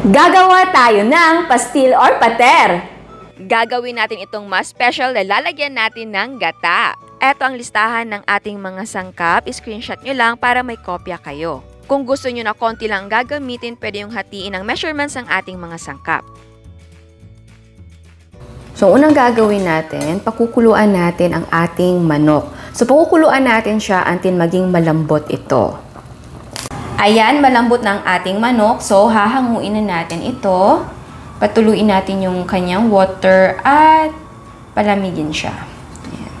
Gagawa tayo ng pastil or pater. Gagawin natin itong mas special na lalagyan natin ng gata. Ito ang listahan ng ating mga sangkap. Screenshot nyo lang para may kopya kayo. Kung gusto nyo na konti lang gagamitin, pwede yung hatiin ang measurements ng ating mga sangkap. So, unang gagawin natin, pakukuluan natin ang ating manok. So, pakukuluan natin siya until maging malambot ito. Ayan, malambot ng ating manok. So, hahanguin na natin ito. Patuluin natin yung kanyang water at palamigin siya. Ayan.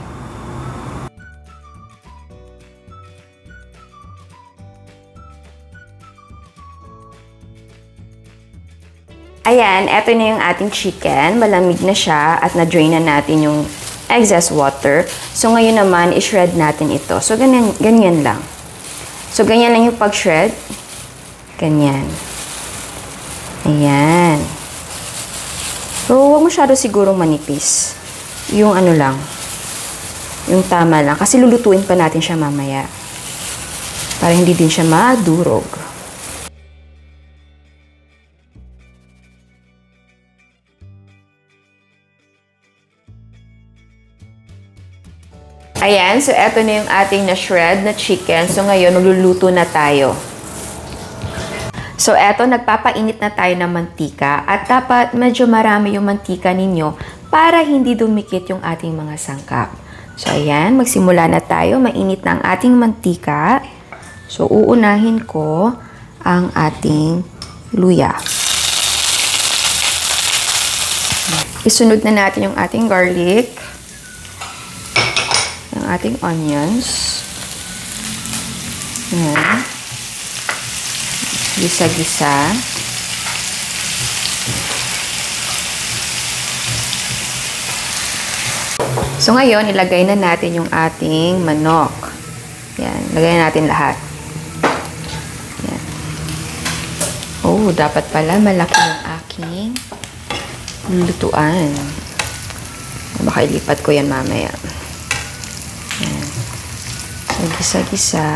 Ayan, eto na yung ating chicken. Malamig na siya at na-drain na natin yung excess water. So, ngayon naman, i-shred natin ito. So, ganyan, ganyan lang. So, ganyan lang yung pag-shred. Ganyan. Ayan. So, huwag masyado siguro manipis. Yung ano lang. Yung tama lang. Kasi lulutuin pa natin siya mamaya. Para hindi din siya madurog. Ayan, so eto na yung ating na-shred na chicken. So ngayon, magluluto na tayo. So eto, nagpapainit na tayo ng mantika at dapat medyo marami yung mantika ninyo para hindi dumikit yung ating mga sangkap. So ayan, magsimula na tayo. Mainit na ang ating mantika. So uunahin ko ang ating luya. Isunod na natin yung ating garlic ating onions. Ayan. Gisa-gisa. So ngayon, ilagay na natin yung ating manok. Yan, lagay na natin lahat. Yan. Oh, dapat pala malaki yung aking lutuan. Baka ilipat ko yan mamaya. Yan. So, gisa-gisa.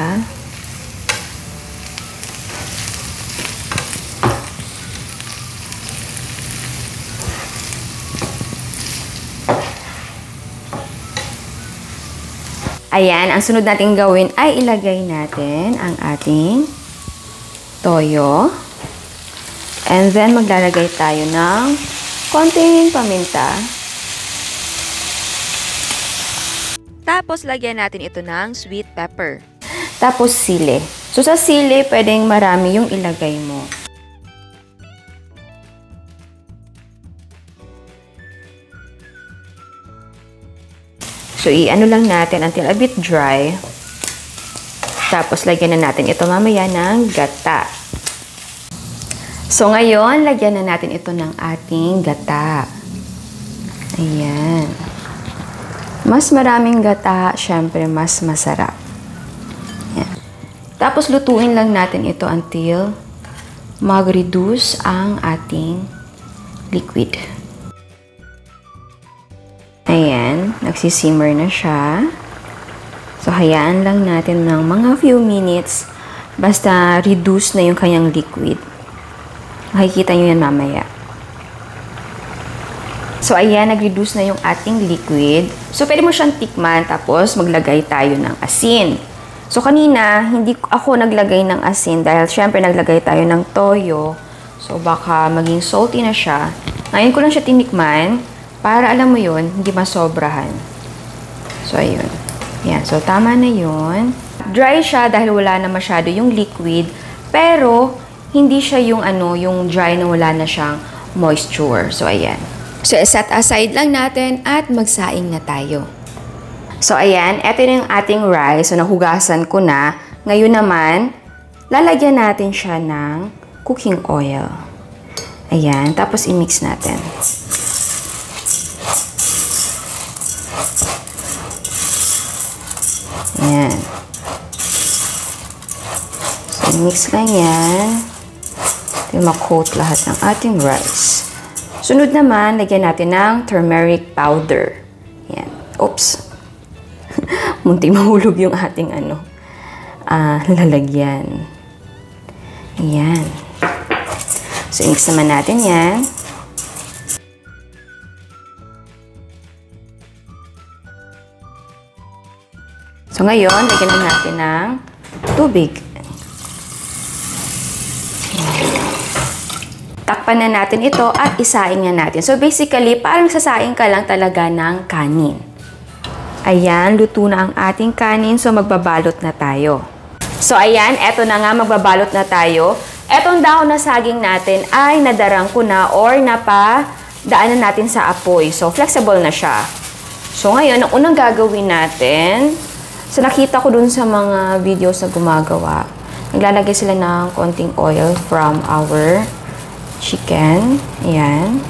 Ayan, ang sunod natin gawin ay ilagay natin ang ating toyo. And then, maglalagay tayo ng konting paminta. Tapos, lagyan natin ito ng sweet pepper. Tapos, sili. So, sa sili, pwedeng marami yung ilagay mo. So, i-ano lang natin until a bit dry. Tapos, lagyan na natin ito mamaya ng gata. So, ngayon, lagyan na natin ito ng ating gata. Ayan. Mas maraming gata, syempre, mas masarap. Ayan. Tapos, lutuin lang natin ito until mag-reduce ang ating liquid. Ayan, nagsisimmer na siya. So, hayaan lang natin ng mga few minutes basta reduce na yung kanyang liquid. Makikita nyo yan mamaya. So, ayan, nag-reduce na yung ating liquid. So, pwede mo siyang tikman tapos maglagay tayo ng asin. So, kanina, hindi ako naglagay ng asin dahil syempre naglagay tayo ng toyo. So, baka maging salty na siya. Ngayon ko lang siya tinikman para alam mo yun, hindi masobrahan. So, ayun. Yan. So, tama na yun. Dry siya dahil wala na masyado yung liquid. Pero, hindi siya yung ano, yung dry na wala na siyang moisture. So, ayan. So, set aside lang natin at magsaing na tayo. So, ayan. Ito na yung ating rice. So, nahugasan ko na. Ngayon naman, lalagyan natin siya ng cooking oil. Ayan. Tapos, i-mix natin. Ayan. So, mix lang yan. Ito makoat lahat ng ating rice. Sunod naman, lagyan natin ng turmeric powder. Ayan. Oops. Munting mahulog yung ating ano, uh, lalagyan. Ayan. So, mix naman natin yan. So, ngayon, lagyan na natin ng tubig. Takpan na natin ito at isaing na natin. So, basically, parang sasaing ka lang talaga ng kanin. Ayan, luto na ang ating kanin. So, magbabalot na tayo. So, ayan, eto na nga, magbabalot na tayo. Etong dahon na saging natin ay nadarang ko na or napa daanan natin sa apoy. So, flexible na siya. So, ngayon, ang unang gagawin natin, so nakita ko dun sa mga videos na gumagawa, naglalagay sila ng konting oil from our chicken. Ayan.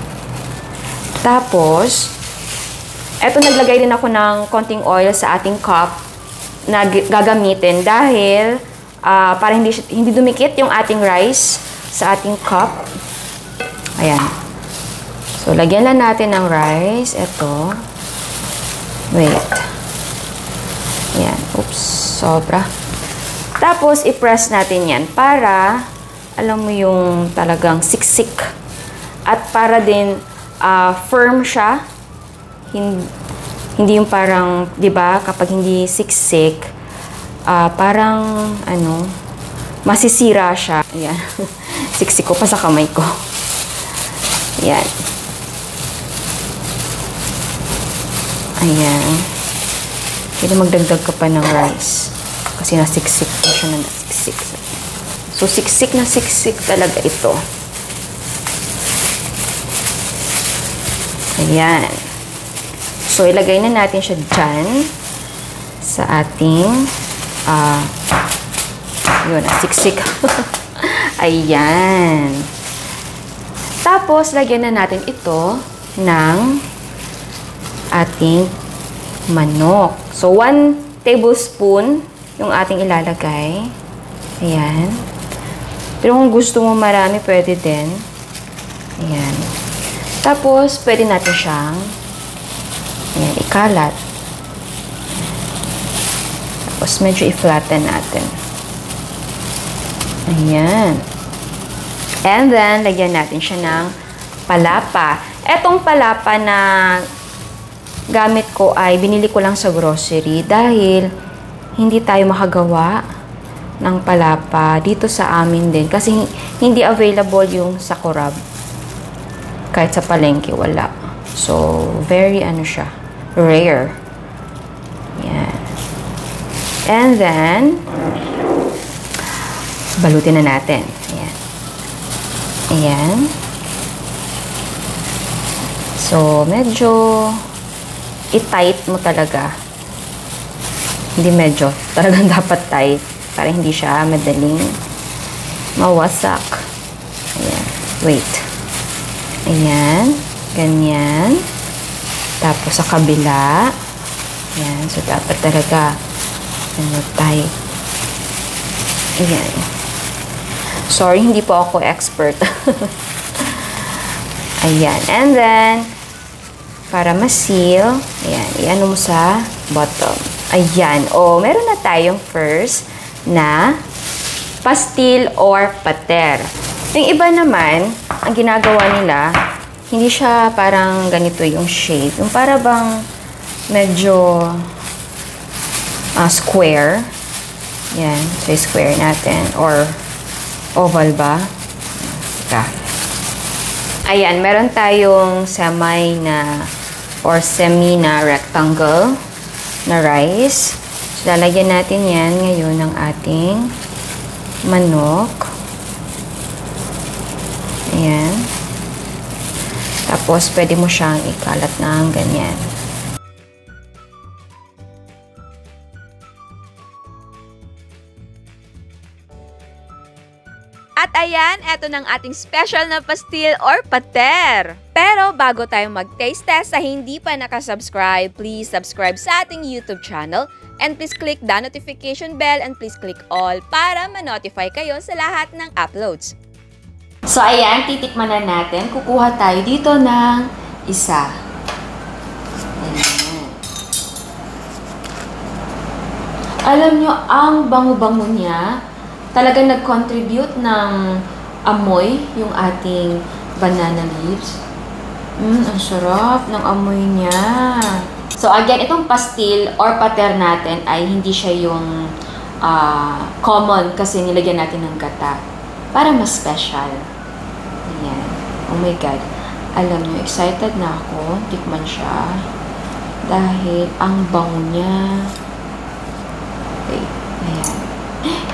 Tapos, eto naglagay din ako ng konting oil sa ating cup na gagamitin dahil uh, para hindi, hindi dumikit yung ating rice sa ating cup. Ayan. So, lagyan lang natin ng rice. Ito. Wait. Ayan. Oops. Sobra. Tapos, i-press natin yan para, alam mo yung talagang siksik. At para din, uh, firm siya. Hindi, hindi yung parang, di ba, kapag hindi siksik, uh, parang, ano, masisira siya. Ayan. siksik ko pa sa kamay ko. Ayan. Ayan. Pwede magdagdag ka pa ng rice. Kasi nasiksik na siya na nasiksik. So, siksik na siksik talaga ito. Ayan. So, ilagay na natin siya dyan sa ating uh, yun, siksik. Ayan. Tapos, lagyan na natin ito ng ating manok. So, 1 tablespoon yung ating ilalagay. Ayan. Pero kung gusto mo marami, pwede din. Ayan. Tapos, pwede natin siyang ayan, ikalat. Tapos, medyo i-flatten natin. Ayan. And then, lagyan natin siya ng palapa. Etong palapa na gamit ko ay binili ko lang sa grocery dahil hindi tayo makagawa ng palapa dito sa amin din kasi hindi available yung sakurab kahit sa palengke wala so very ano siya rare yan and then balutin na natin ayan ayan so medyo i-tight mo talaga. Hindi medyo. Talagang dapat tight. Para hindi siya madaling mawasak. Ayan. Wait. Ayan. Ganyan. Tapos sa kabila. Ayan. So, dapat talaga ano, tight. Ayan. Sorry, hindi po ako expert. Ayan. And then, para ma-seal, ayan, i-ano mo sa bottom. Ayan. O, meron na tayong first na pastil or pater. Yung iba naman, ang ginagawa nila, hindi siya parang ganito yung shape. Yung para bang medyo uh, square. Yan. So, square natin. Or oval ba? Teka. Ayan, meron tayong semi na or semi na rectangle na rice. Lalagyan natin yan ngayon ng ating manok. Ayan. Tapos, pwede mo siyang ikalat ng ganyan. At ayan, eto ng ating special na pastil or pater. Pero bago tayo mag-taste test sa hindi pa nakasubscribe, please subscribe sa ating YouTube channel and please click the notification bell and please click all para ma-notify kayo sa lahat ng uploads. So ayan, titikman na natin. Kukuha tayo dito ng isa. Ayan. Alam nyo, ang bango-bango niya talagang nag-contribute ng amoy yung ating banana leaves. Mmm, ang sarap ng amoy niya. So again, itong pastil or pater natin ay hindi siya yung ah, common kasi nilagyan natin ng gata. Para mas special. Ayan. Oh my God. Alam niyo, excited na ako. Tikman siya. Dahil ang bango niya. Wait. Ayan.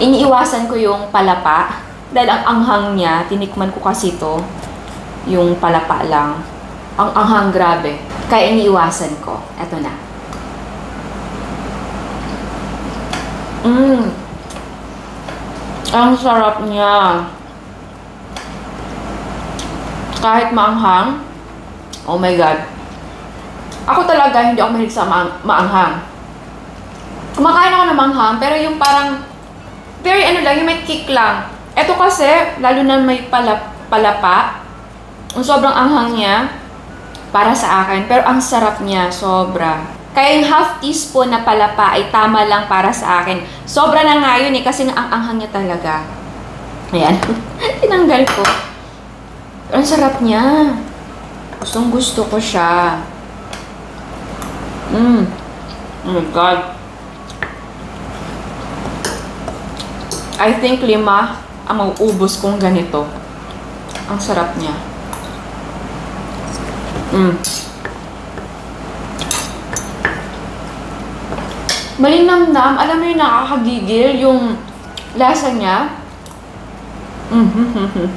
Iniiwasan ko yung palapa. Dahil ang anghang niya, tinikman ko kasi to yung palapa lang. Ang anghang grabe. Kaya iniiwasan ko. Eto na. Mmm. Ang sarap niya. Kahit maanghang. Oh my God. Ako talaga, hindi ako mahilig sa maang- maanghang. Kumakain ako ng maanghang, pero yung parang, very ano lang, yung may kick lang. Ito kasi, lalo na may pala, palapa, ang sobrang anghang niya para sa akin. Pero ang sarap niya, sobra. Kaya yung half teaspoon na palapa ay tama lang para sa akin. Sobra na nga yun eh, kasi ang anghang niya talaga. Ayan. Tinanggal ko. Ang sarap niya. Gustong gusto ko siya. Mmm. Oh my God. I think lima ang mauubos kong ganito. Ang sarap niya. Mm. Malinamnam. Alam mo yung nakakagigil yung lasa niya. Mm.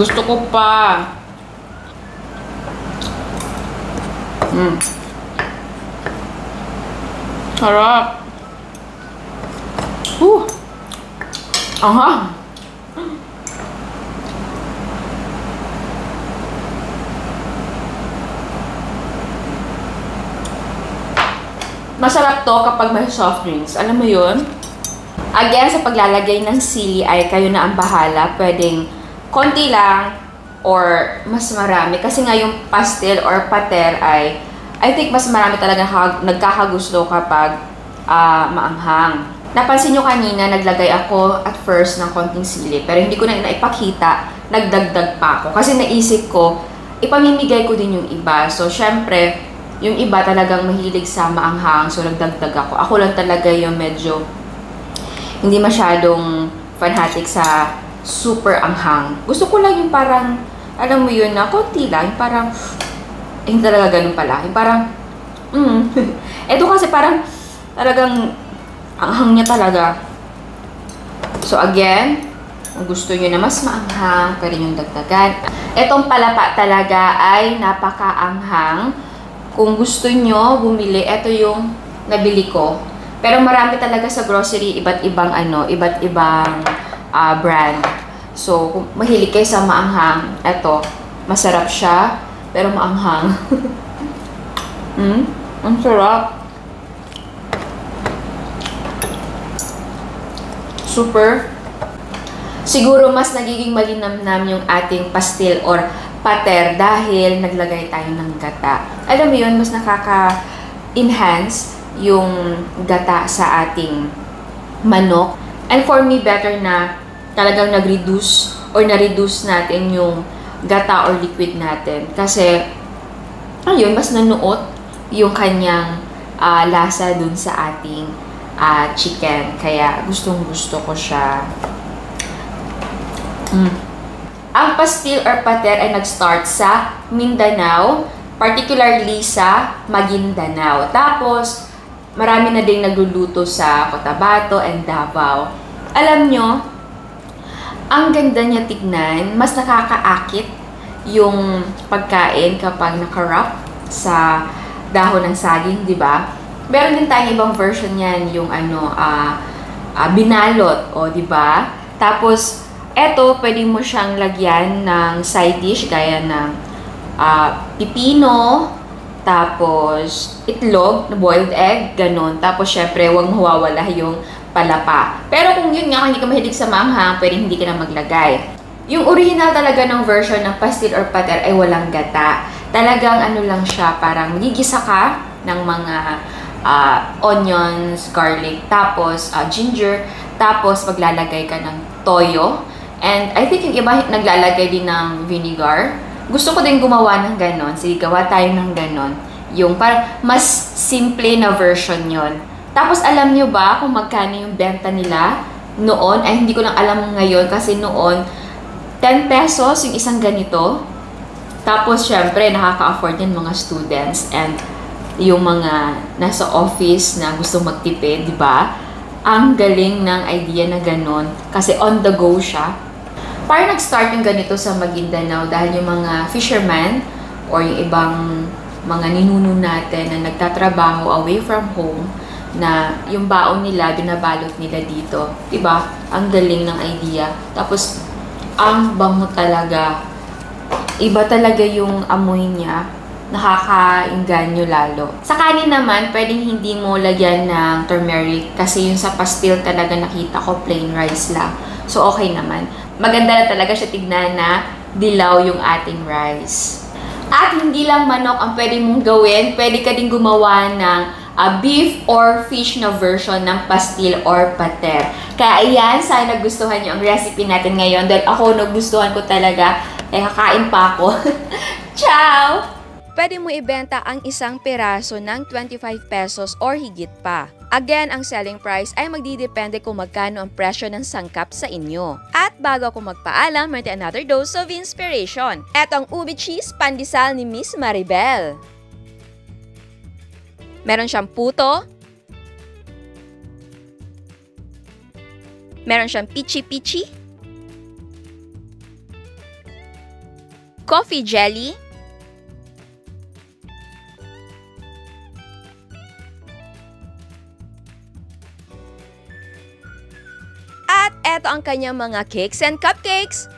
Gusto ko pa. Mm. Sarap. Whew. Aha. Masarap to kapag may soft drinks. Alam mo yun? Again, sa paglalagay ng sili ay kayo na ang bahala. Pwedeng konti lang or mas marami. Kasi nga yung pastel or pater ay I think mas marami talaga nagkakagusto kapag ah, maanghang. Napansin nyo kanina, naglagay ako at first ng konting sili. Pero hindi ko na naipakita. Nagdagdag pa ako. Kasi naisip ko, ipamimigay ko din yung iba. So, syempre, yung iba talagang mahilig sa maanghang. So, nagdagdag ako. Ako lang talaga yung medyo hindi masyadong fanatic sa super anghang. Gusto ko lang yung parang, alam mo yun na, konti lang. Yung parang, eh, talaga ganun pala. Yung parang, mm. Ito kasi parang, talagang, anghang niya talaga. So again, kung gusto niyo na mas maanghang, pwede nyo dagdagan. Itong palapa talaga ay napakaanghang. Kung gusto nyo bumili, ito yung nabili ko. Pero marami talaga sa grocery, iba't ibang ano, iba't ibang ah, brand. So, kung mahilig kayo sa maanghang, ito, masarap siya, pero maanghang. mm, ang sarap. Super. Siguro mas nagiging malinamnam yung ating pastil or pater dahil naglagay tayo ng gata. Alam mo yun, mas nakaka-enhance yung gata sa ating manok. And for me, better na talagang nag-reduce or na-reduce natin yung gata or liquid natin. Kasi, ayun, mas nanuot yung kanyang ah, lasa dun sa ating ah, chicken. Kaya, gustong gusto ko siya. Mm. Ang pastil or pater ay nag-start sa Mindanao, particularly sa Maguindanao. Tapos, marami na ding nagluluto sa Cotabato and Davao. Alam nyo, ang ganda niya tignan, mas nakakaakit yung pagkain kapag nakarap sa dahon ng saging, di ba? Meron din tayong ibang version niyan, yung ano, ah ah, binalot, o di ba? Tapos, eto, pwede mo siyang lagyan ng side dish, gaya ng ah, pipino, tapos itlog, boiled egg, ganun. Tapos, syempre, huwag mawawala yung palapa. Pero kung yun nga, hindi ka mahilig sa manghang, pwede hindi ka na maglagay. Yung original talaga ng version ng pastil or pater ay walang gata. Talagang ano lang siya, parang magigisa ka ng mga ah, onions, garlic, tapos ah, ginger, tapos maglalagay ka ng toyo And I think yung iba naglalagay din ng vinegar. Gusto ko din gumawa ng ganon. Sige, gawa tayo ng ganon. Yung parang mas simple na version yon. Tapos alam nyo ba kung magkano yung benta nila noon? Ay hindi ko lang alam ngayon kasi noon 10 pesos yung isang ganito. Tapos syempre nakaka-afford yan mga students and yung mga nasa office na gusto magtipid, di ba? Ang galing ng idea na ganon kasi on the go siya. Parang nag-start yung ganito sa Maguindanao dahil yung mga fishermen or yung ibang mga ninuno natin na nagtatrabaho away from home na yung baon nila, binabalot nila dito. Diba? Ang galing ng idea. Tapos, ang bango talaga. Iba talaga yung amoy niya nakakainganyo lalo. Sa kanin naman, pwedeng hindi mo lagyan ng turmeric kasi yung sa pastil talaga nakita ko plain rice lang. So, okay naman. Maganda na talaga siya tignan na dilaw yung ating rice. At hindi lang manok ang pwede mong gawin, pwede ka din gumawa ng uh, beef or fish na version ng pastil or pater. Kaya ayan, sana nagustuhan nyo ang recipe natin ngayon dahil ako nagustuhan ko talaga. Eh, kakain pa ako. Ciao! Pwede mo ibenta ang isang piraso ng 25 pesos or higit pa. Again, ang selling price ay magdidepende kung magkano ang presyo ng sangkap sa inyo. At bago ako magpaalam, may another dose of inspiration. Eto ang ubi cheese pandesal ni Miss Maribel. Meron siyang puto. Meron siyang pichi-pichi. Coffee jelly. Ang kanyang mga cakes and cupcakes.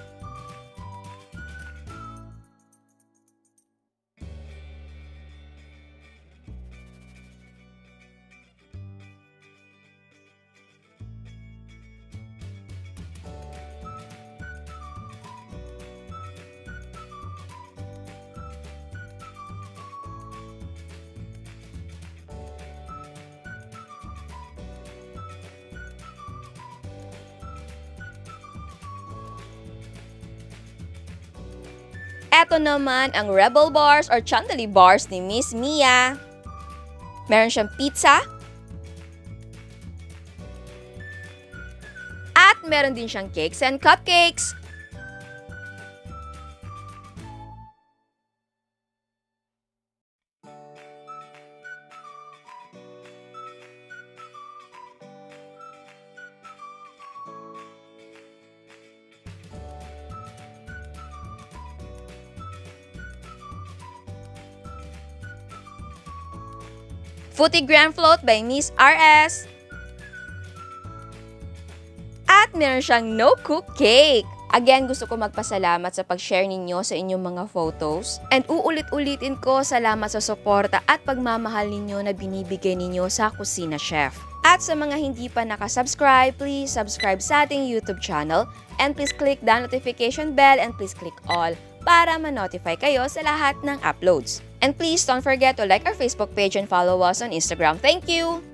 Eto naman ang Rebel Bars or Chantilly Bars ni Miss Mia. Meron siyang pizza. At meron din siyang cakes and cupcakes. Footy Grand Float by Miss RS. At meron siyang no-cook cake. Again, gusto ko magpasalamat sa pag-share ninyo sa inyong mga photos. And uulit-ulitin ko salamat sa suporta at pagmamahal ninyo na binibigay ninyo sa Kusina Chef. At sa mga hindi pa nakasubscribe, please subscribe sa ating YouTube channel and please click the notification bell and please click all para ma-notify kayo sa lahat ng uploads. And please don't forget to like our Facebook page and follow us on Instagram. Thank you!